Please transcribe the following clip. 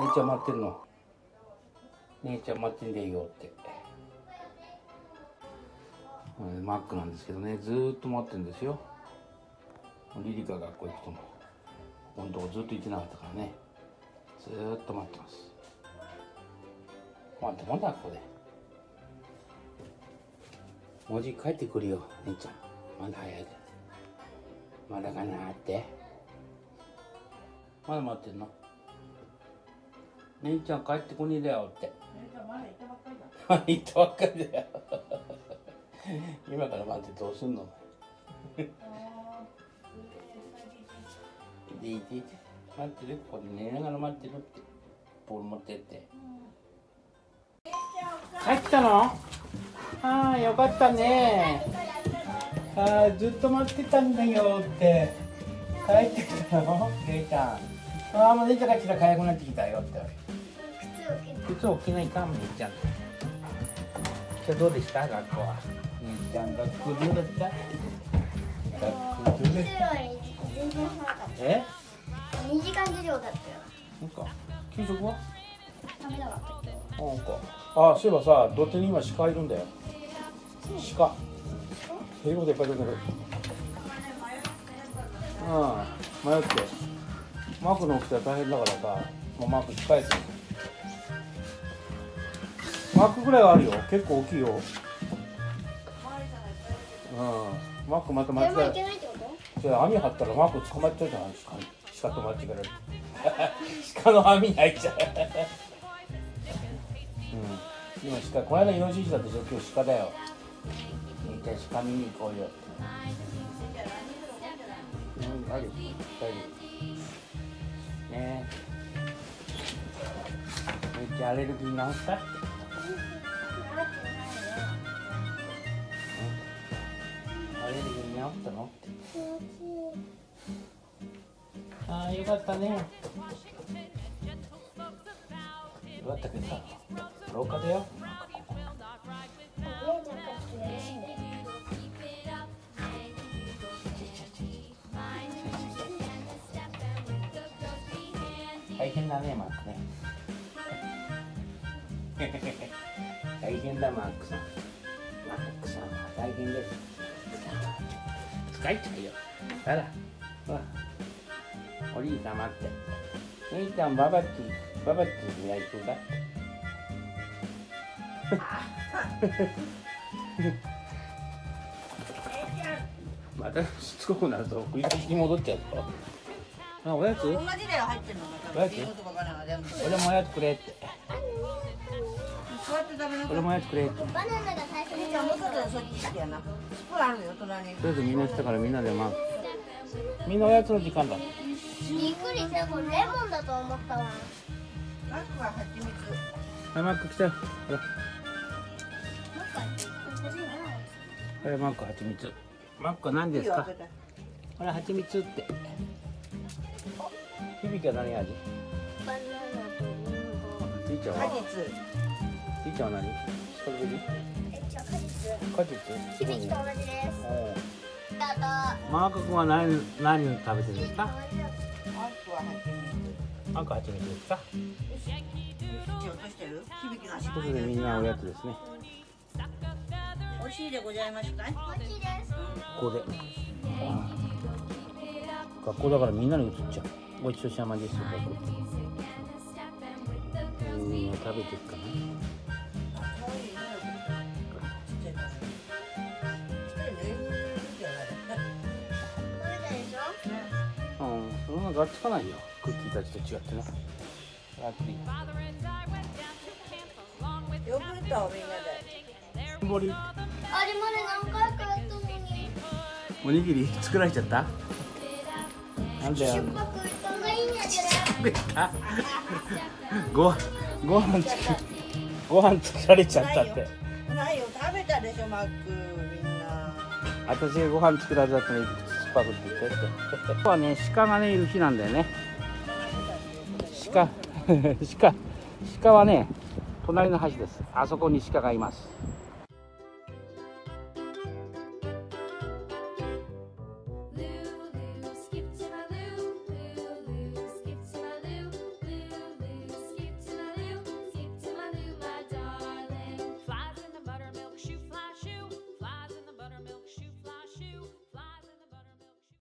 姉ちゃん待ってんの。姉ちゃん待ってんでよって。これマックなんですけどね。ずっと待ってるんですよ。リリカ学校行くとも。本当ずっと行ってなかったからね。ずっと待ってます。待ってもんだここで。もうじ帰ってくるよ姉ちゃん。まだ早いでまだかなって。まだ待ってんの。姉ちゃん帰ってこねえだよって。まだ行ったばっかりだよ。今から待ってどうすんの？でい待ってる？ここで寝ながら待ってるって。ボール持ってって。帰ったの？ああよかったね。ああずっと待ってたんだよって。帰ってきたの？レイちゃんああもうレイちゃんが来たら痒くなってきたよ。って靴起きないかもレイちゃん今日どうでした学校は？レイちゃん学校どうだった？学校どうでした？全然早かっえ？た2時間授業だったよ。なんか給食は食べなかったなんか。あそういえばさ土手に今鹿いるんだよ。鹿。英語でいっぱい出てるうん。迷ってマークの大きさ大変だからさもうマーク控えてる。マークぐらいはあるよ。結構大きいよ。うん。マークまた間違えけないってこと？それ網張ったらマーク捕まっちゃうじゃない鹿に鹿と間違えられる 鹿の網に入っちゃううん。今鹿この間イノシシだった状況鹿だよ。一回鹿見に行こうようんある大丈夫ね。えめっちゃアレルギー治った？アレルギー治ったの？ああよかったね。よかったけどさ廊下だよ大変だねマックね。大変だマックさん。マックさんは大変です。疲れちゃうよ。あらほらお兄さん待って。姉ちゃんババッチババッチに焼いてだまたしつこくなると食いつきに戻っちゃうとあおやつ？同じだよ入ってるの。おやつ？俺もおやつくれって。座って食べなさい俺もおやつくれって。バナナが最初にじゃあもうちょっとそっち行ってやな。スプーンあるよ隣に。とりあえずみんなしたからみんなでまあみんなおやつの時間だ。びっくりしたこれレモンだと思ったわ。マックは蜂蜜はいマック来たよほら。なんか欲しいなはいマックはちみつマックは何ですか？これはちみつって響きは何味？バナナとリンゴ。ティーチャーは果実ティーチャーは何？ストロベリーえじゃあ果実。果実？響きと同じです。おおあマーク君は何何食べてるんですか？マックは蜂蜜マークはちみつですか土落としてる？響きがしということでみんなおやつですね。美味しいでございますかいと美味しいです。ここで。学校だからみんなに移っちゃうごちそうさまです僕。みんな食べていくかなうんそんながっつかないよ。クッキーたちと違ってな。ラッキヨーグルトをみんなで。あれまで何回かやったのにおにぎり作られちゃった？なんだよ食べた。ごご飯作ご飯作られちゃったって。ないよ食べたでしょマックみんな。私がご飯作らずだったのにスパグって言ってって今日はね鹿がねいる日なんだよね。鹿鹿鹿はね隣の橋です。あそこに鹿がいます。